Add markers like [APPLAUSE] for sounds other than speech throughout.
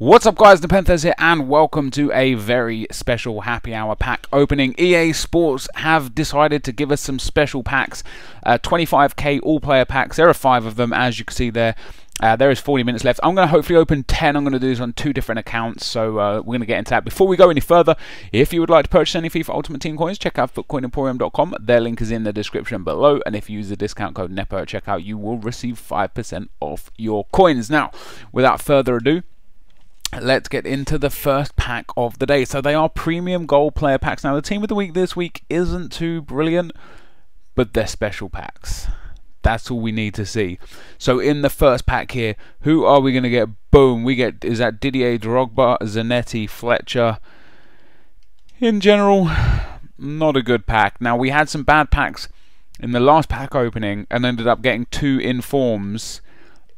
What's up guys, Nepenthez here and welcome to a very special happy hour pack opening. EA Sports have decided to give us some special packs, uh, 25k all player packs, there are five of them as you can see there. Uh, there is 40 minutes left. I'm going to hopefully open 10. I'm going to do this on two different accounts, so uh, we're going to get into that. Before we go any further, if you would like to purchase any FIFA Ultimate Team coins, check out footcoinemporium.com. Their link is in the description below, and if you use the discount code Neppo at checkout, you will receive 5% off your coins. Now, without further ado, let's get into the first pack of the day. So they are premium gold player packs. Now the team of the week this week isn't too brilliant, but they're special packs. That's all we need to see. So in the first pack here, who are we going to get? Boom, we get is that Didier Drogba, Zanetti, Fletcher. In general, not a good pack. Now we had some bad packs in the last pack opening and ended up getting two informs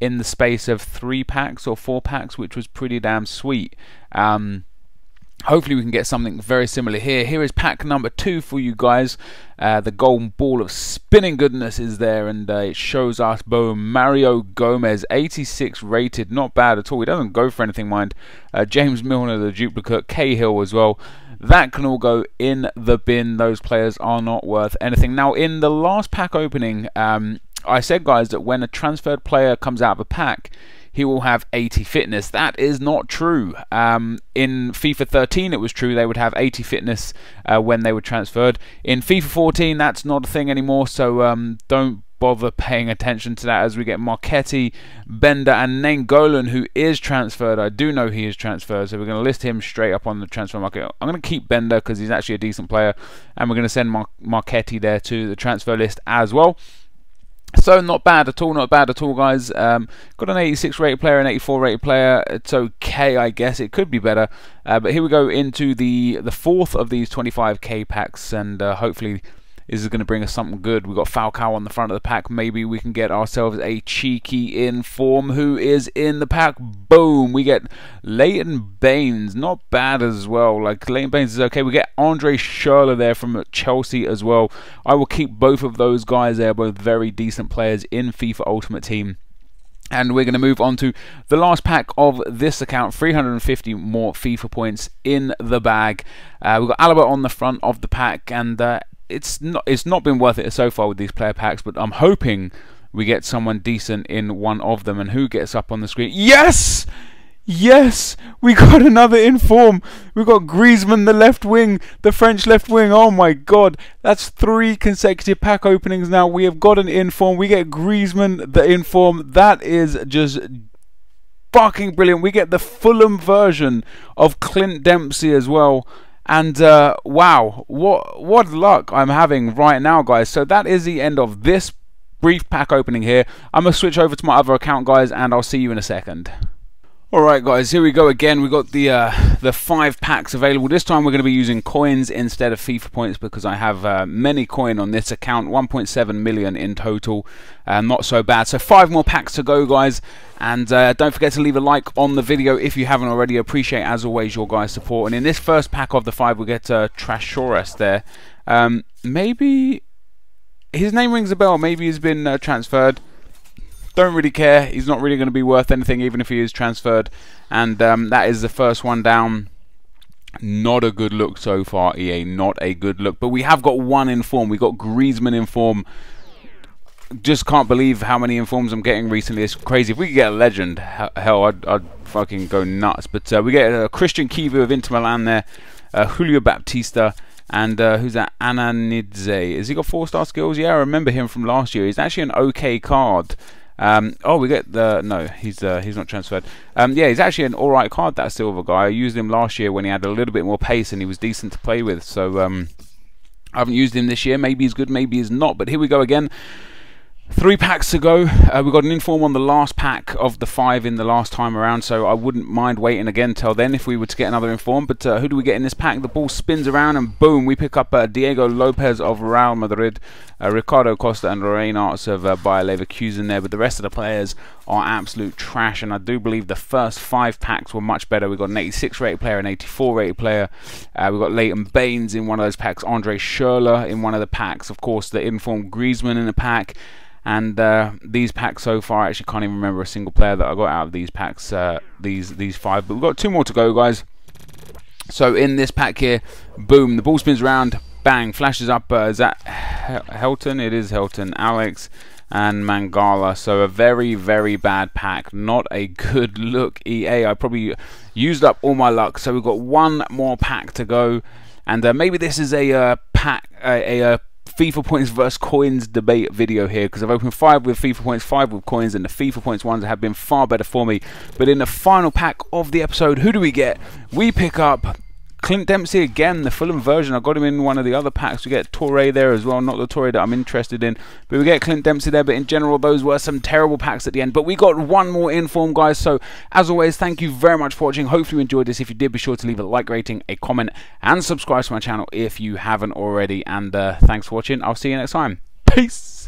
in the space of three packs or four packs, which was pretty damn sweet. Um, hopefully we can get something very similar here. Here is pack number two for you guys. Uh, the golden ball of spinning goodness is there, and uh, it shows us boom Mario Gomez, 86 rated, not bad at all. He doesn't go for anything, mind. Uh, James Milner, the duplicate, Cahill as well. That can all go in the bin. Those players are not worth anything. Now, in the last pack opening, um, I said, guys, that when a transferred player comes out of a pack, he will have 80 fitness. That is not true. Um, in FIFA 13, it was true they would have 80 fitness uh, when they were transferred. In FIFA 14, that's not a thing anymore, so um, don't bother paying attention to that as we get Marchetti, Bender, and Nainggolan, who is transferred. I do know he is transferred, so we're going to list him straight up on the transfer market. I'm going to keep Bender because he's actually a decent player, and we're going to send Mar- Marchetti there to the transfer list as well. So not bad at all, not bad at all, guys. Um, got an 86 rated player, an 84 rated player. It's okay, I guess. It could be better, uh, but here we go into the the fourth of these 25k packs, and uh, hopefully is going to bring us something good. We've got Falcao on the front of the pack. Maybe we can get ourselves a cheeky inform who is in the pack. Boom! We get Leighton Baines. Not bad as well. Like, Leighton Baines is okay. We get Andre Schürrle there from Chelsea as well. I will keep both of those guys there. Both very decent players in FIFA Ultimate Team. And we're going to move on to the last pack of this account 350 more FIFA points in the bag. Uh, we've got Alaba on the front of the pack, and uh, it's not it's not been worth it so far with these player packs, but I'm hoping we get someone decent in one of them. And who gets up on the screen? Yes! Yes, we got another inform. We got Griezmann, the left wing, the French left wing. Oh my God, that's three consecutive pack openings now. We have got an inform. We get Griezmann, the inform. That is just fucking brilliant. We get the Fulham version of Clint Dempsey as well. And uh, wow, what what luck I'm having right now, guys. So that is the end of this brief pack opening here. I'm gonna switch over to my other account, guys, and I'll see you in a second. Alright guys, here we go again. We've got the uh, the five packs available. This time we're going to be using coins instead of FIFA points because I have uh, many coin on this account, 1.7 million in total. Uh, not so bad. So five more packs to go guys. And uh, don't forget to leave a like on the video if you haven't already. Appreciate as always your guys' support. And in this first pack of the five we get uh, Trashores there. Um, maybe his name rings a bell. Maybe he's been uh, transferred don't really care. He's not really going to be worth anything, even if he is transferred. And um, that is the first one down. Not a good look so far, EA. Not a good look. But we have got one in form. We got Griezmann in form. Just can't believe how many informs I'm getting recently. It's crazy. If we could get a legend, hell, I'd, I'd fucking go nuts. But uh, we get a Cristian Chivu of Inter Milan there, uh, Julio Baptista, and uh, who's that? Ananidze. Has he got four star skills? Yeah, I remember him from last year. He's actually an okay card. Um, oh, we get the no. He's uh, he's not transferred. Um, yeah, he's actually an all right card. That silver guy. I used him last year when he had a little bit more pace and he was decent to play with. So um, I haven't used him this year. Maybe he's good. Maybe he's not. But here we go again. Three packs to go. Uh, we got an inform on the last pack of the five in the last time around, so I wouldn't mind waiting again till then if we were to get another inform. But uh, who do we get in this pack? The ball spins around and boom, we pick up uh, Diego Lopez of Real Madrid, uh, Ricardo Costa and Lorraine Arts of uh, Bayer Leverkusen there. But the rest of the players are absolute trash, and I do believe the first five packs were much better. We got an 86 rated player, an 84 rated player. Uh, we got Leighton Baines in one of those packs, Andre Schürrle in one of the packs. Of course, the inform Griezmann in the pack And uh, these packs so far, I actually can't even remember a single player that I got out of these packs. Uh, these these five, but we've got two more to go, guys. So in this pack here, boom, the ball spins around, bang, flashes up. Uh, is that Helton? It is Helton. Alex and Mangala. So a very, very bad pack. Not a good [LAUGHS] look, EA. I probably used up all my luck. So we've got one more pack to go. And uh, maybe this is a uh, pack, a, a, uh, FIFA points versus coins debate video here because I've opened five with FIFA points, five with coins, and the FIFA points ones have been far better for me. But in the final pack of the episode, who do we get? We pick up Clint Dempsey again, the Fulham version. I got him in one of the other packs. We get Torre there as well, not the Torre that I'm interested in. But we get Clint Dempsey there. But in general, those were some terrible packs at the end. But we got one more inform, guys. So as always, thank you very much for watching. Hopefully you enjoyed this. If you did, be sure to leave a like rating, a comment, and subscribe to my channel if you haven't already. And uh, thanks for watching. I'll see you next time. Peace.